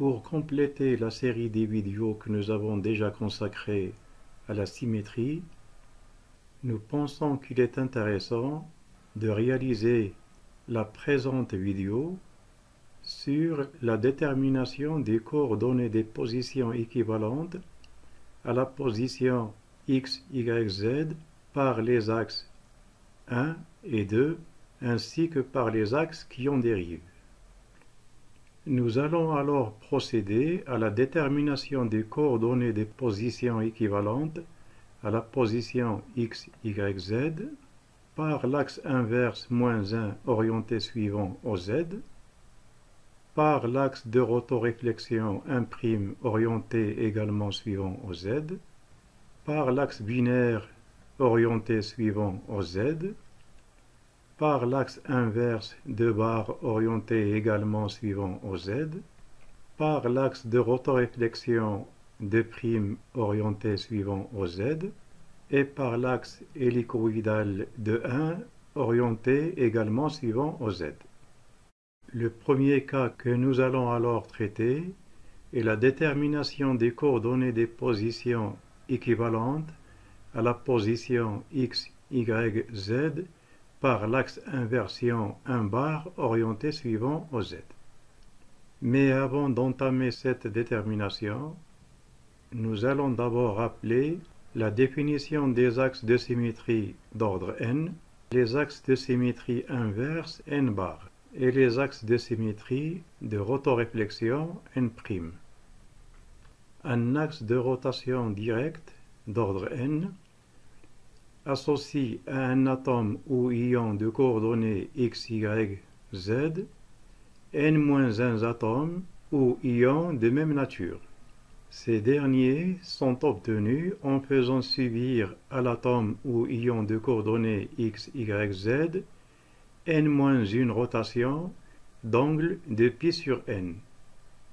Pour compléter la série des vidéos que nous avons déjà consacrées à la symétrie, nous pensons qu'il est intéressant de réaliser la présente vidéo sur la détermination des coordonnées des positions équivalentes à la position x, y, z par les axes 1 et 2 ainsi que par les axes qui en dérivent. Nous allons alors procéder à la détermination des coordonnées des positions équivalentes à la position x, y, z par l'axe inverse moins 1 orienté suivant au z, par l'axe de rotoréflexion 1' orienté également suivant au z, par l'axe binaire orienté suivant au z, par l'axe inverse de barre orienté également suivant au z, par l'axe de rotoréflexion de prime orienté suivant au z, et par l'axe hélicoïdal de 1 orienté également suivant au z. Le premier cas que nous allons alors traiter est la détermination des coordonnées des positions équivalentes à la position x, y, z par l'axe inversion 1 bar orienté suivant au Z. Mais avant d'entamer cette détermination, nous allons d'abord rappeler la définition des axes de symétrie d'ordre n, les axes de symétrie inverse n bar et les axes de symétrie de rotoréflexion n'. Un axe de rotation directe d'ordre n associe à un atome ou ion de coordonnées x, y, z n-1 atomes ou ions de même nature. Ces derniers sont obtenus en faisant subir à l'atome ou ion de coordonnées x, y, z n-1 rotation d'angle de pi sur n.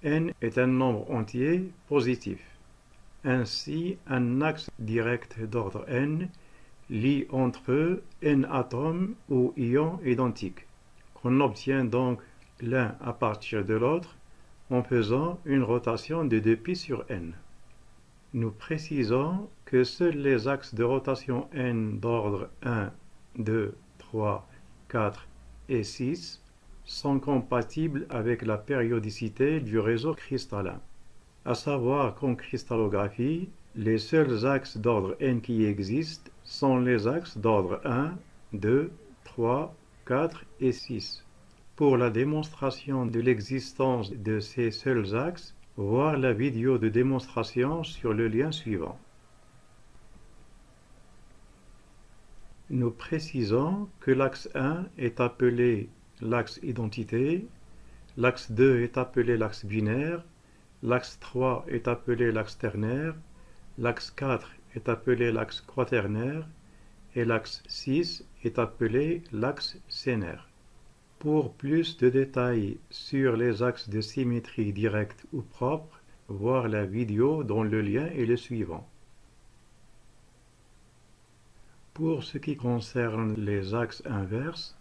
n est un nombre entier positif. Ainsi, un axe direct d'ordre n lie entre eux n atomes ou ions identiques, qu'on obtient donc l'un à partir de l'autre en faisant une rotation de 2π sur n. Nous précisons que seuls les axes de rotation n d'ordre 1, 2, 3, 4 et 6 sont compatibles avec la périodicité du réseau cristallin. À savoir qu'en cristallographie, les seuls axes d'ordre n qui existent sont les axes d'ordre 1, 2, 3, 4 et 6. Pour la démonstration de l'existence de ces seuls axes, voir la vidéo de démonstration sur le lien suivant. Nous précisons que l'axe 1 est appelé l'axe identité, l'axe 2 est appelé l'axe binaire, l'axe 3 est appelé l'axe ternaire, l'axe 4 est appelé l'axe quaternaire et l'axe 6 est appelé l'axe sénaire. Pour plus de détails sur les axes de symétrie directe ou propre, voir la vidéo dont le lien est le suivant. Pour ce qui concerne les axes inverses,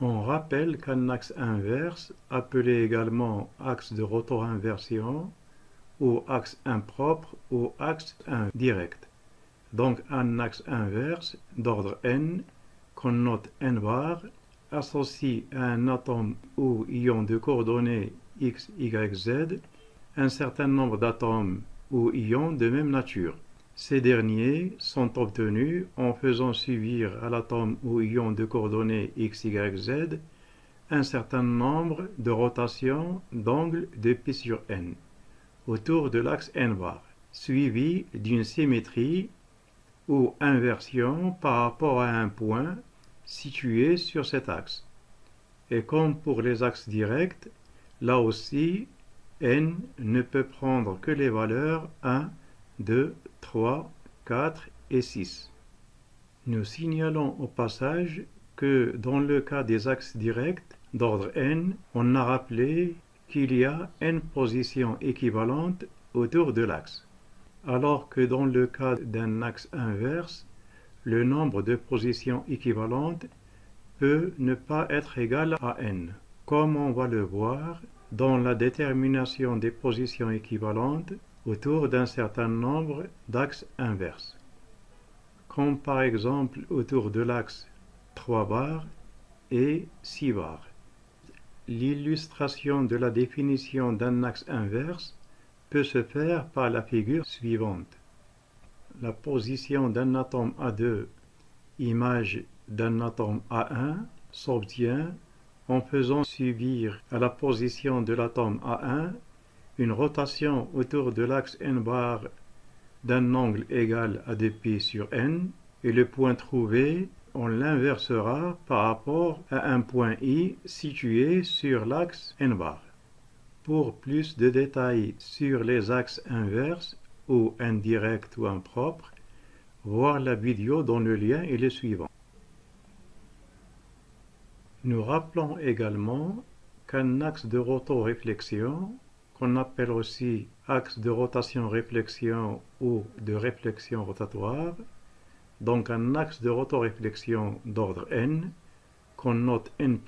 on rappelle qu'un axe inverse, appelé également axe de rotorinversion, ou axe impropre ou axe indirect, donc un axe inverse d'ordre n qu'on note n bar associe à un atome ou ion de coordonnées x, y, z un certain nombre d'atomes ou ions de même nature. Ces derniers sont obtenus en faisant subir à l'atome ou ion de coordonnées x, y, z un certain nombre de rotations d'angle de pi sur n autour de l'axe n bar, suivi d'une symétrie ou inversion par rapport à un point situé sur cet axe. Et comme pour les axes directs, là aussi, n ne peut prendre que les valeurs 1, 2, 3, 4 et 6. Nous signalons au passage que dans le cas des axes directs d'ordre n, on a rappelé qu'il y a n positions équivalentes autour de l'axe alors que dans le cas d'un axe inverse, le nombre de positions équivalentes peut ne pas être égal à n. Comme on va le voir dans la détermination des positions équivalentes autour d'un certain nombre d'axes inverses, comme par exemple autour de l'axe 3 bars et 6 bars. L'illustration de la définition d'un axe inverse peut se faire par la figure suivante. La position d'un atome A2, image d'un atome A1, s'obtient en faisant subir à la position de l'atome A1 une rotation autour de l'axe n bar d'un angle égal à 2π sur n et le point trouvé on l'inversera par rapport à un point I situé sur l'axe n bar. Pour plus de détails sur les axes inverses ou indirects ou impropres, voir la vidéo dont le lien est le suivant. Nous rappelons également qu'un axe de rotoréflexion, qu'on appelle aussi axe de rotation-réflexion ou de réflexion rotatoire, donc un axe de rotoréflexion d'ordre n, qu'on note n',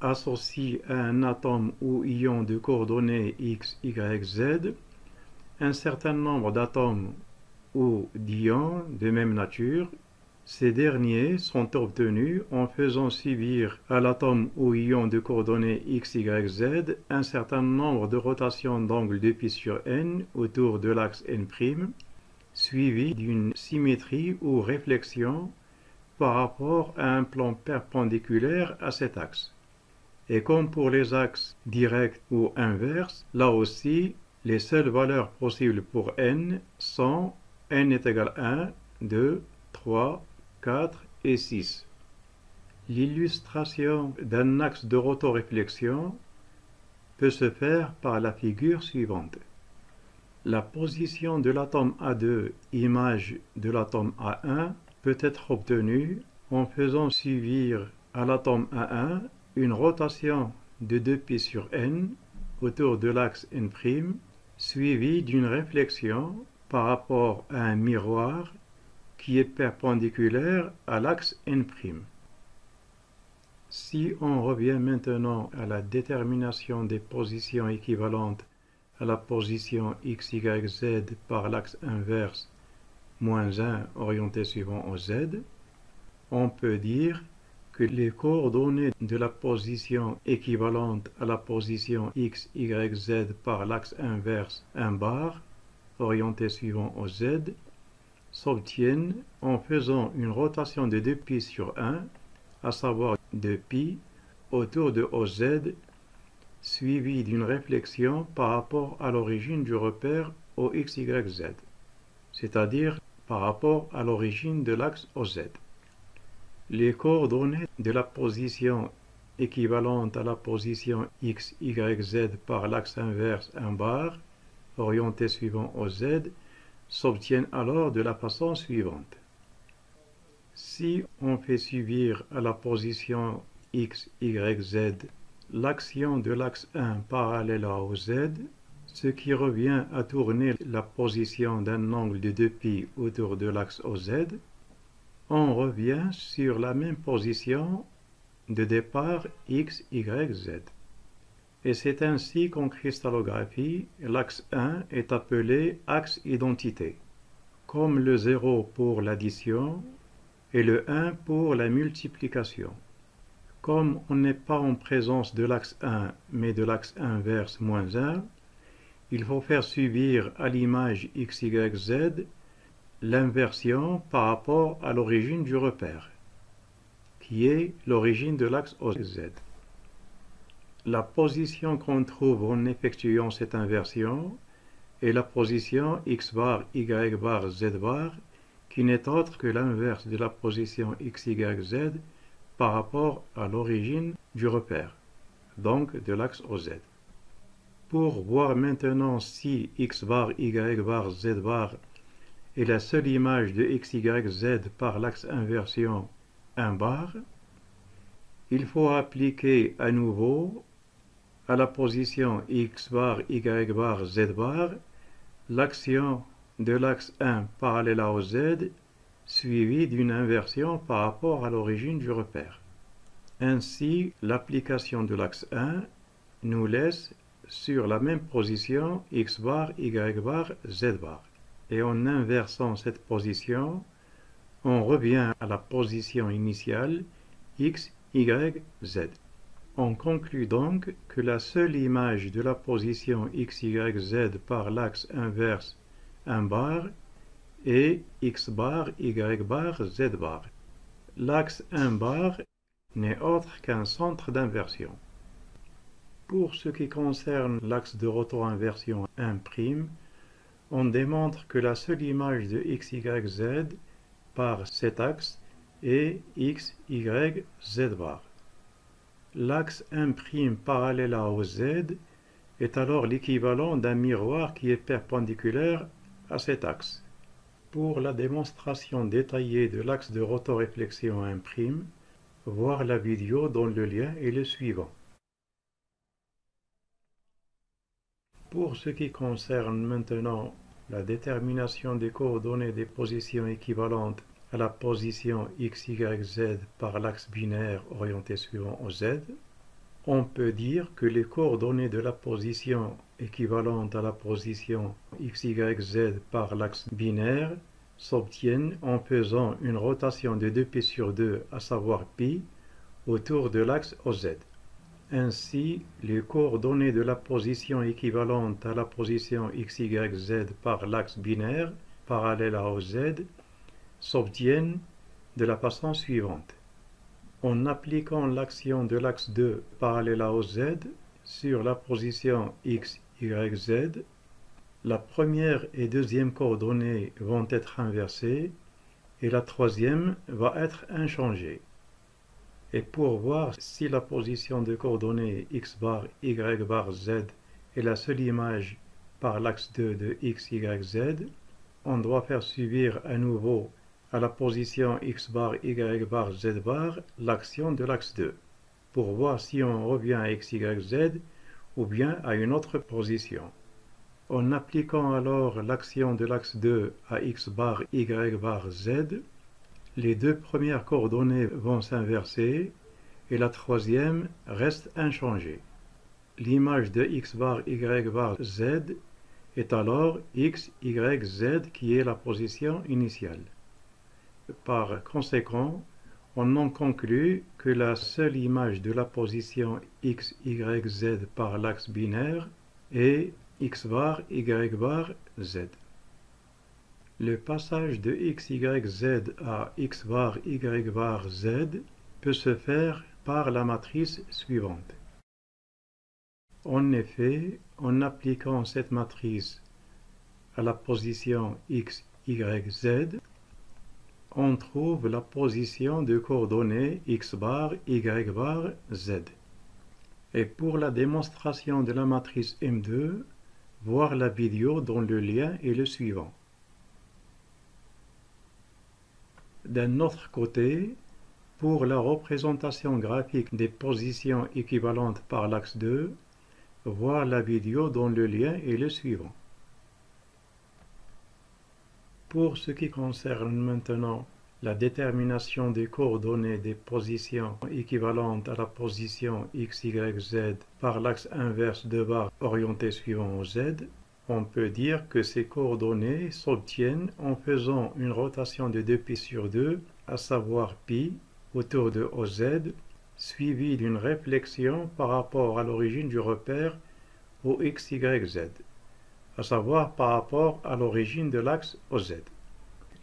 associé à un atome ou ion de coordonnées x, y, z, un certain nombre d'atomes ou d'ions de même nature. Ces derniers sont obtenus en faisant subir à l'atome ou ion de coordonnées x, y, z un certain nombre de rotations d'angle de pi sur n autour de l'axe n', suivi d'une symétrie ou réflexion par rapport à un plan perpendiculaire à cet axe. Et comme pour les axes directs ou inverses, là aussi, les seules valeurs possibles pour n sont n est égal à 1, 2, 3, 4 et 6. L'illustration d'un axe de rotoréflexion peut se faire par la figure suivante. La position de l'atome A2, image de l'atome A1, peut être obtenue en faisant subir à l'atome A1 une rotation de 2π sur n autour de l'axe n', suivie d'une réflexion par rapport à un miroir qui est perpendiculaire à l'axe n'. Si on revient maintenant à la détermination des positions équivalentes à la position x, y, z par l'axe inverse moins 1 orienté suivant au z, on peut dire que les coordonnées de la position équivalente à la position x, y, z par l'axe inverse 1 bar orienté suivant au z s'obtiennent en faisant une rotation de 2π sur 1, à savoir 2π, autour de OZ, suivie d'une réflexion par rapport à l'origine du repère OXYZ, c'est-à-dire par rapport à l'origine de l'axe OZ. Les coordonnées de la position équivalente à la position x, par l'axe inverse 1 bar, orienté suivant OZ, s'obtiennent alors de la façon suivante. Si on fait subir à la position x, l'action de l'axe 1 parallèle à OZ, ce qui revient à tourner la position d'un angle de 2π autour de l'axe OZ, on revient sur la même position de départ x, y, z. Et c'est ainsi qu'en cristallographie, l'axe 1 est appelé axe identité, comme le 0 pour l'addition et le 1 pour la multiplication. Comme on n'est pas en présence de l'axe 1 mais de l'axe inverse moins 1, il faut faire subir à l'image x, y, z l'inversion par rapport à l'origine du repère, qui est l'origine de l'axe OZ. La position qu'on trouve en effectuant cette inversion est la position x bar, y bar, z bar, qui n'est autre que l'inverse de la position x, z par rapport à l'origine du repère, donc de l'axe OZ. Pour voir maintenant si x bar, y bar, z bar est la seule image de x, y, z par l'axe inversion 1 bar, il faut appliquer à nouveau à la position x bar, y bar, z bar, l'action de l'axe 1 parallèle à z suivie d'une inversion par rapport à l'origine du repère. Ainsi, l'application de l'axe 1 nous laisse sur la même position x bar, y bar, z bar. Et en inversant cette position, on revient à la position initiale x, y, z. On conclut donc que la seule image de la position x, y, z par l'axe inverse 1 bar est x bar, y bar, z bar. L'axe 1 bar n'est autre qu'un centre d'inversion. Pour ce qui concerne l'axe de rotor-inversion 1', on démontre que la seule image de x, y, z par cet axe est x, y, z bar. L'axe 1' parallèle à OZ est alors l'équivalent d'un miroir qui est perpendiculaire à cet axe. Pour la démonstration détaillée de l'axe de rotoréflexion 1', voir la vidéo dont le lien est le suivant. Pour ce qui concerne maintenant la détermination des coordonnées des positions équivalentes à la position x, y, z par l'axe binaire orienté suivant z, on peut dire que les coordonnées de la position équivalente à la position x, y, z par l'axe binaire s'obtiennent en faisant une rotation de 2π sur 2, à savoir π, autour de l'axe OZ. Ainsi, les coordonnées de la position équivalente à la position x, y, z par l'axe binaire parallèle à OZ s'obtiennent de la façon suivante. En appliquant l'action de l'axe 2 parallèle à OZ sur la position x, y, z, la première et deuxième coordonnées vont être inversées et la troisième va être inchangée. Et pour voir si la position de coordonnées x bar, y bar, z est la seule image par l'axe 2 de x, y, z, on doit faire subir à nouveau à la position x bar, y bar, z bar l'action de l'axe 2, pour voir si on revient à x, y, z ou bien à une autre position. En appliquant alors l'action de l'axe 2 à x bar, y bar, z, les deux premières coordonnées vont s'inverser et la troisième reste inchangée. L'image de x bar, y bar, z est alors x, y, z qui est la position initiale. Par conséquent, on en conclut que la seule image de la position x, y, z par l'axe binaire est x bar, y bar, z. Le passage de x, y, z à x bar, y bar, z peut se faire par la matrice suivante. En effet, en appliquant cette matrice à la position x, y, z, on trouve la position de coordonnées x bar, y bar, z. Et pour la démonstration de la matrice M2, voir la vidéo dont le lien est le suivant. D'un autre côté, pour la représentation graphique des positions équivalentes par l'axe 2, voir la vidéo dont le lien est le suivant. Pour ce qui concerne maintenant la détermination des coordonnées des positions équivalentes à la position x, y, z par l'axe inverse de barre orienté suivant z, on peut dire que ces coordonnées s'obtiennent en faisant une rotation de 2π sur 2, à savoir π, autour de OZ, suivie d'une réflexion par rapport à l'origine du repère au XYZ, à savoir par rapport à l'origine de l'axe OZ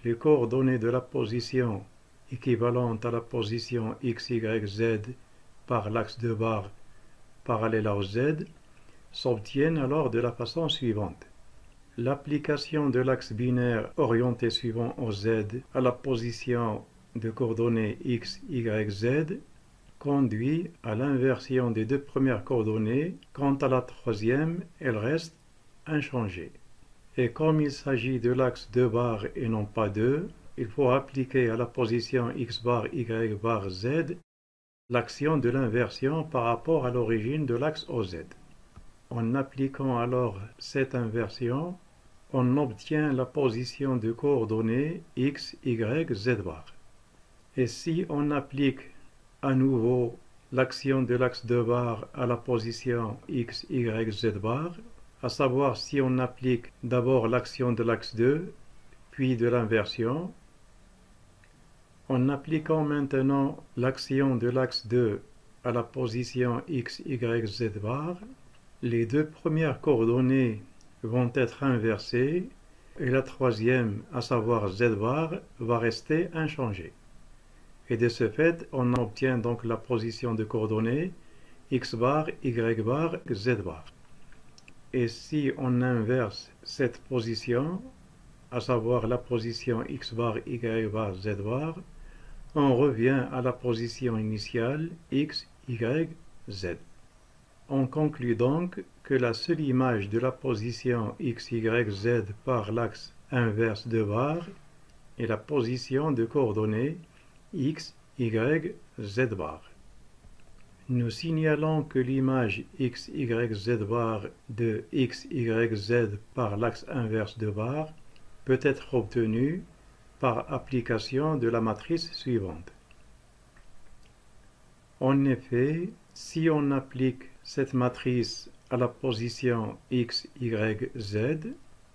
les coordonnées de la position équivalente à la position x, y, z par l'axe de barre parallèle à z s'obtiennent alors de la façon suivante. L'application de l'axe binaire orienté suivant OZ à la position de coordonnées x, y, z conduit à l'inversion des deux premières coordonnées. Quant à la troisième, elle reste inchangée. Et comme il s'agit de l'axe 2 bar et non pas 2, il faut appliquer à la position x bar, y bar, z l'action de l'inversion par rapport à l'origine de l'axe OZ. En appliquant alors cette inversion, on obtient la position de coordonnées x, y, z bar. Et si on applique à nouveau l'action de l'axe de barre à la position x, y, z bar, à savoir si on applique d'abord l'action de l'axe 2, puis de l'inversion. En appliquant maintenant l'action de l'axe 2 à la position x, y, z bar, les deux premières coordonnées vont être inversées et la troisième, à savoir z bar, va rester inchangée. Et de ce fait, on obtient donc la position de coordonnées x bar, y bar, z bar. Et si on inverse cette position, à savoir la position x bar, y bar, z bar, on revient à la position initiale x, y, z. On conclut donc que la seule image de la position x, y, z par l'axe inverse de barre est la position de coordonnées x, y, z bar. Nous signalons que l'image x, y, z bar de x, y, z par l'axe inverse de barre peut être obtenue par application de la matrice suivante. En effet, si on applique cette matrice à la position x, y, z,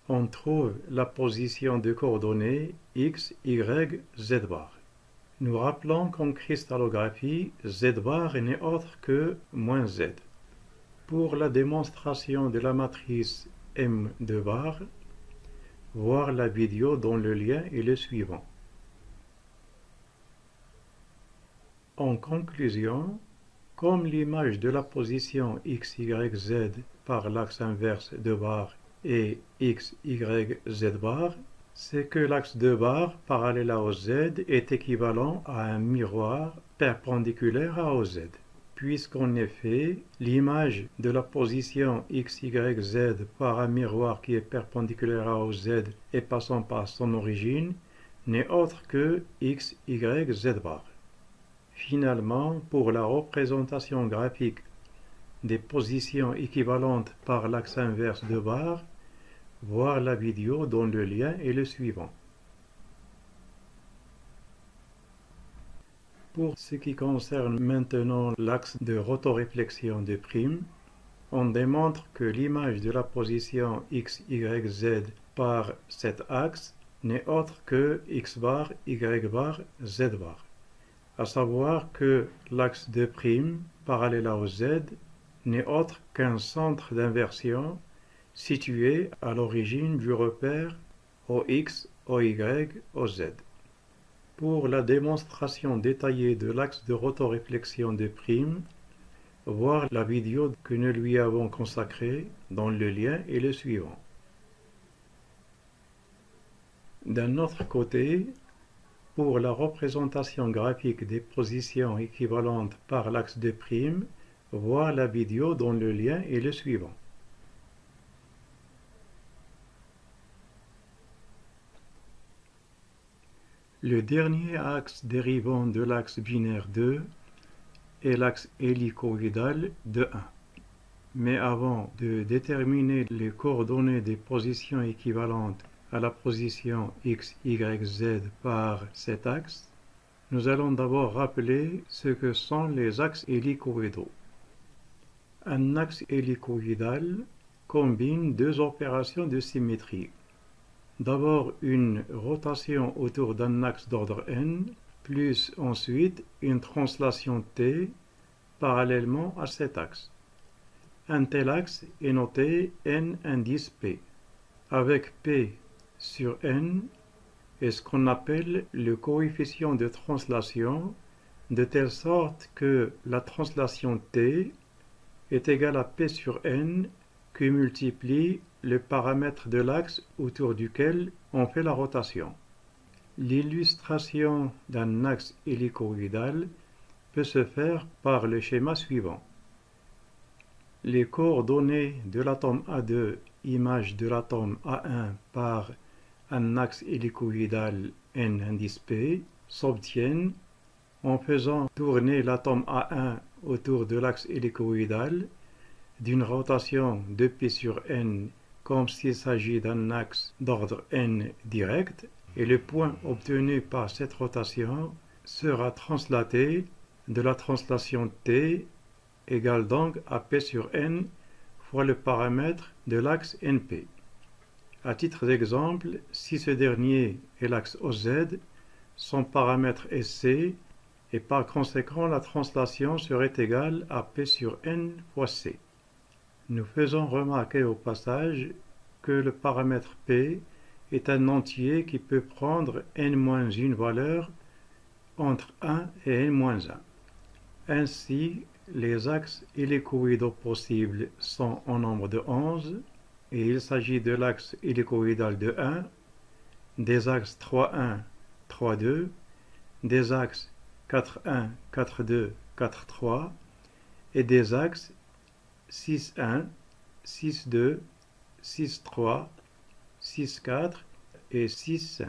on trouve la position de coordonnées x, y, z bar. Nous rappelons qu'en cristallographie, z bar n'est autre que moins z. Pour la démonstration de la matrice M de bar, voir la vidéo dont le lien est le suivant. En conclusion, comme l'image de la position x, y, z par l'axe inverse de barre est x, y, z bar, c'est que l'axe de barre parallèle à OZ est équivalent à un miroir perpendiculaire à OZ, puisqu'en effet, l'image de la position x, y, z par un miroir qui est perpendiculaire à OZ et passant par son origine n'est autre que x, y, z bar. Finalement, pour la représentation graphique des positions équivalentes par l'axe inverse de barre, voir la vidéo dont le lien est le suivant. Pour ce qui concerne maintenant l'axe de rotoréflexion de prime, on démontre que l'image de la position x, y, z par cet axe n'est autre que x bar, y bar, z bar à savoir que l'axe de prime parallèle à Z n'est autre qu'un centre d'inversion situé à l'origine du repère OX, OY, OZ. Pour la démonstration détaillée de l'axe de rotoréflexion de prime, voir la vidéo que nous lui avons consacrée dont le lien est le suivant. D'un autre côté, pour la représentation graphique des positions équivalentes par l'axe de prime, voir la vidéo dont le lien est le suivant. Le dernier axe dérivant de l'axe binaire 2 est l'axe hélicoïdal de 1. Mais avant de déterminer les coordonnées des positions équivalentes à la position x, y, z par cet axe, nous allons d'abord rappeler ce que sont les axes hélicoïdaux. Un axe hélicoïdal combine deux opérations de symétrie. D'abord une rotation autour d'un axe d'ordre n, plus ensuite une translation t parallèlement à cet axe. Un tel axe est noté n indice p, avec p sur n est ce qu'on appelle le coefficient de translation, de telle sorte que la translation t est égale à p sur n qui multiplie le paramètre de l'axe autour duquel on fait la rotation. L'illustration d'un axe hélicoïdal peut se faire par le schéma suivant. Les coordonnées de l'atome A2, image de l'atome A1 par un axe hélicoïdal n indice P s'obtiennent en faisant tourner l'atome A1 autour de l'axe hélicoïdal d'une rotation de P sur n comme s'il s'agit d'un axe d'ordre n direct et le point obtenu par cette rotation sera translaté de la translation t égale donc à p sur n fois le paramètre de l'axe np. À titre d'exemple, si ce dernier est l'axe OZ, son paramètre est C, et par conséquent la translation serait égale à P sur N fois C. Nous faisons remarquer au passage que le paramètre P est un entier qui peut prendre n-1 valeur entre 1 et n-1. Ainsi, les axes hélicoïdaux possibles sont en nombre de 11 et il s'agit de l'axe hélicoïdal de 1, des axes 3,1, 3,2, des axes 4,1, 4,2, 4,3 et des axes 6,1, 6,2, 6,3, 6,4 et 6,5.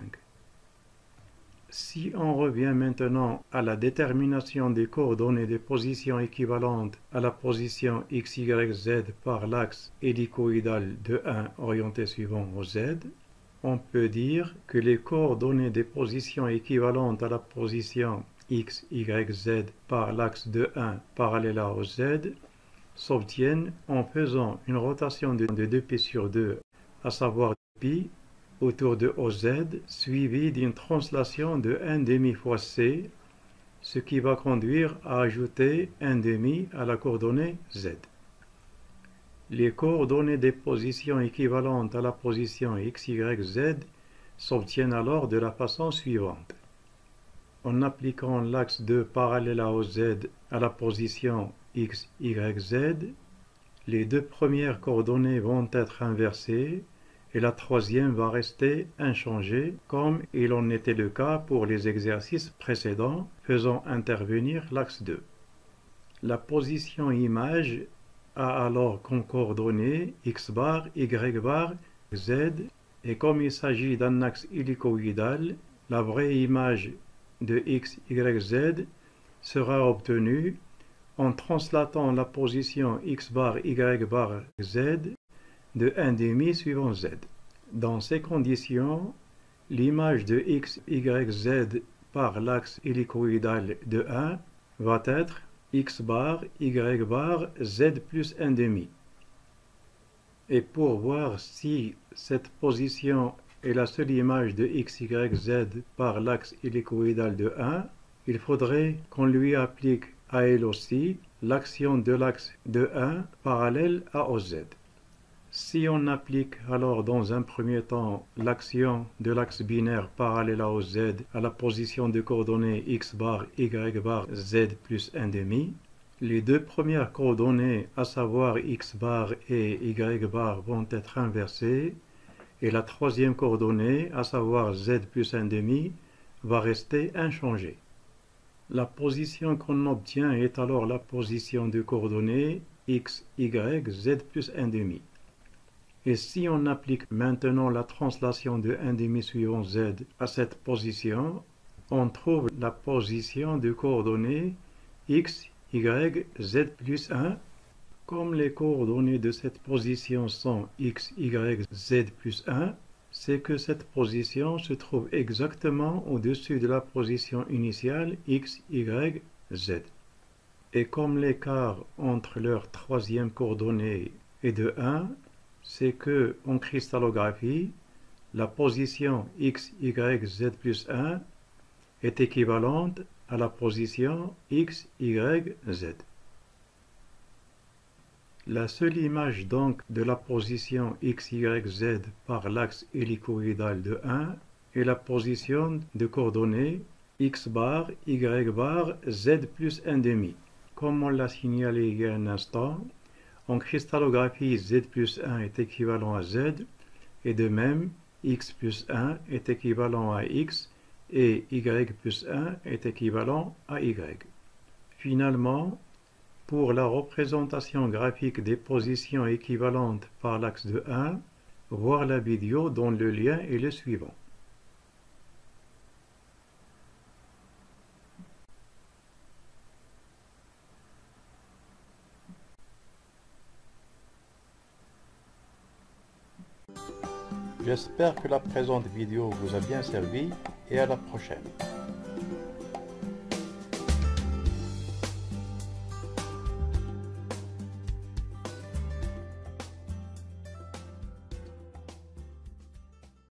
Si on revient maintenant à la détermination des coordonnées des positions équivalentes à la position x, y, z par l'axe hélicoïdal de 1 orienté suivant au z, on peut dire que les coordonnées des positions équivalentes à la position x, y, z par l'axe de 1 parallèle au z s'obtiennent en faisant une rotation de 2π sur 2, à savoir pi autour de OZ suivi d'une translation de 1 demi fois C, ce qui va conduire à ajouter 1 demi à la coordonnée Z. Les coordonnées des positions équivalentes à la position x, y, z s'obtiennent alors de la façon suivante. En appliquant l'axe de parallèle à OZ à la position x, y, z, les deux premières coordonnées vont être inversées et la troisième va rester inchangée comme il en était le cas pour les exercices précédents faisant intervenir l'axe 2. La position image a alors comme coordonnées x bar, y bar, z et comme il s'agit d'un axe hélicoïdal, la vraie image de x, y, z sera obtenue en translatant la position x bar, y bar, z de 1 demi suivant z. Dans ces conditions, l'image de x, y, z par l'axe hélicoïdal de 1 va être x bar, y bar, z plus 1 demi. Et pour voir si cette position est la seule image de x, y, z par l'axe hélicoïdal de 1, il faudrait qu'on lui applique à elle aussi l'action de l'axe de 1 parallèle à OZ. Si on applique alors dans un premier temps l'action de l'axe binaire parallèle à OZ à la position de coordonnées x bar, y bar, z plus 1 demi, les deux premières coordonnées, à savoir x bar et y bar, vont être inversées et la troisième coordonnée, à savoir z plus 1 demi, va rester inchangée. La position qu'on obtient est alors la position de coordonnées x, y, z plus 1 demi. Et si on applique maintenant la translation de 1 demi suivant z à cette position, on trouve la position de coordonnées x, y, z plus 1. Comme les coordonnées de cette position sont x, y, z plus 1, c'est que cette position se trouve exactement au-dessus de la position initiale x, y, z. Et comme l'écart entre leur troisième coordonnée est de 1, c'est que en cristallographie, la position x, y, z plus 1 est équivalente à la position x, y, z. La seule image donc de la position x, y, z par l'axe hélicoïdal de 1 est la position de coordonnées x bar, y bar, z plus 1 demi. Comme on l'a signalé il y a un instant, en cristallographie, z plus 1 est équivalent à z, et de même, x plus 1 est équivalent à x, et y plus 1 est équivalent à y. Finalement, pour la représentation graphique des positions équivalentes par l'axe de 1, voir la vidéo dont le lien est le suivant. J'espère que la présente vidéo vous a bien servi et à la prochaine.